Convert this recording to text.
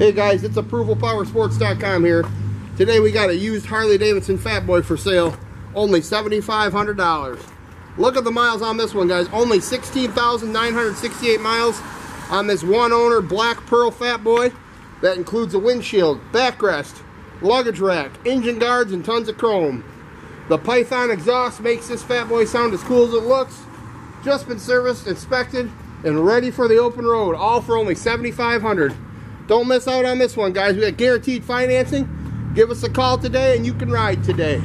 Hey guys, it's ApprovalPowersports.com here. Today we got a used Harley Davidson Fat Boy for sale. Only $7,500. Look at the miles on this one, guys. Only 16,968 miles on this one owner Black Pearl Fat Boy. That includes a windshield, backrest, luggage rack, engine guards, and tons of chrome. The Python exhaust makes this Fat Boy sound as cool as it looks. Just been serviced, inspected, and ready for the open road. All for only 7500 Don't miss out on this one, guys. We got guaranteed financing. Give us a call today and you can ride today.